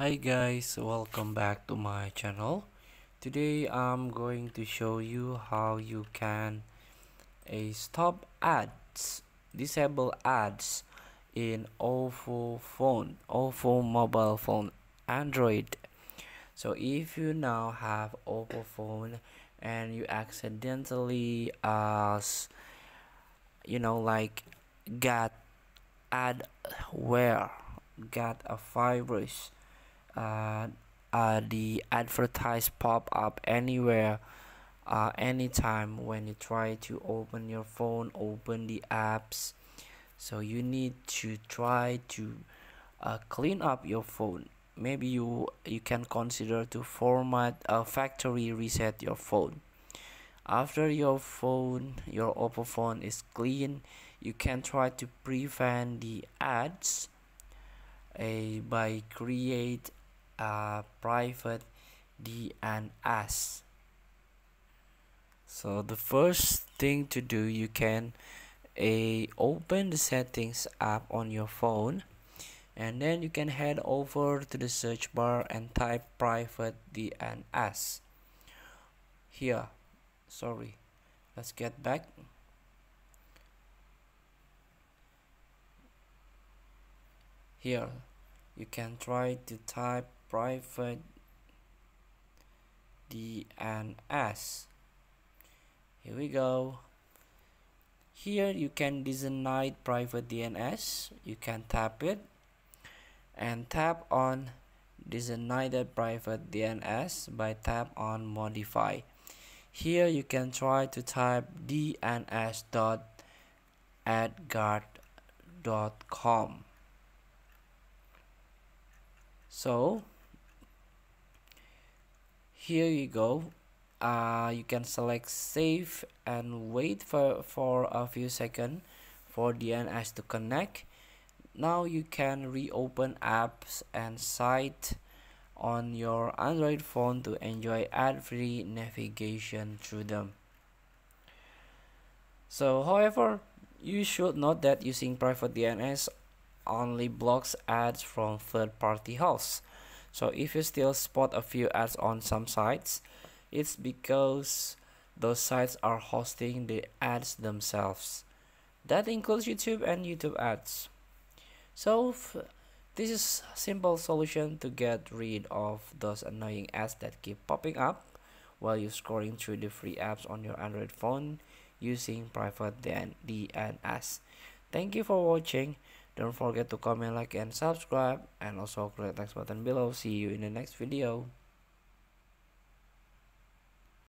Hi guys, welcome back to my channel. Today I'm going to show you how you can a stop ads, disable ads in OPPO phone, OPPO mobile phone, Android. So if you now have OVO phone and you accidentally uh you know like got ad where got a virus uh, uh, the advertise pop up anywhere uh, anytime when you try to open your phone open the apps. So you need to try to uh, clean up your phone. Maybe you you can consider to format a factory reset your phone. After your phone your oppo phone is clean you can try to prevent the ads uh, by create a private DNS so the first thing to do you can a open the settings app on your phone and then you can head over to the search bar and type private DNS here. Sorry. Let's get back. Here. You can try to type private DNS here we go. Here you can designate private DNS you can tap it and tap on designated private DNS by tap on modify. Here you can try to type dns.adguard.com so here you go. Uh, you can select save and wait for, for a few seconds for DNS to connect. Now you can reopen apps and site on your Android phone to enjoy ad-free navigation through them. So however you should note that using private DNS only blocks ads from third-party hosts so if you still spot a few ads on some sites it's because those sites are hosting the ads themselves that includes youtube and youtube ads so this is simple solution to get rid of those annoying ads that keep popping up while you're scrolling through the free apps on your android phone using private DNS. Thank you for watching. Don't forget to comment, like, and subscribe. And also click the next button below. See you in the next video.